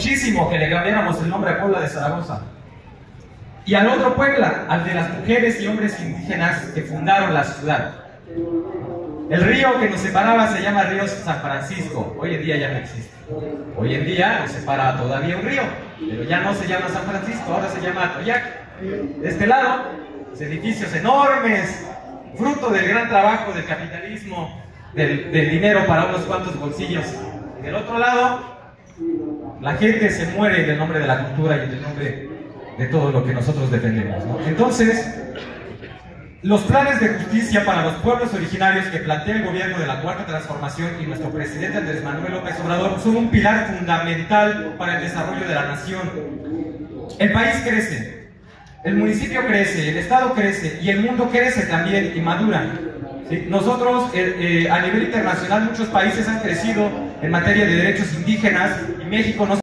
muchísimo que le cambiáramos el nombre a Puebla de Zaragoza. Y al otro Puebla, al de las mujeres y hombres indígenas que fundaron la ciudad. El río que nos separaba se llama Río San Francisco. Hoy en día ya no existe. Hoy en día nos separa todavía un río, pero ya no se llama San Francisco, ahora se llama Atoyac. De este lado, los edificios enormes, fruto del gran trabajo del capitalismo, del, del dinero para unos cuantos bolsillos. Del otro lado, la gente se muere en el nombre de la cultura y en el nombre de todo lo que nosotros defendemos. Entonces, los planes de justicia para los pueblos originarios que plantea el gobierno de la Cuarta Transformación y nuestro presidente Andrés Manuel López Obrador son un pilar fundamental para el desarrollo de la nación. El país crece, el municipio crece, el Estado crece y el mundo crece también y madura. Nosotros, eh, eh, a nivel internacional, muchos países han crecido en materia de derechos indígenas y México no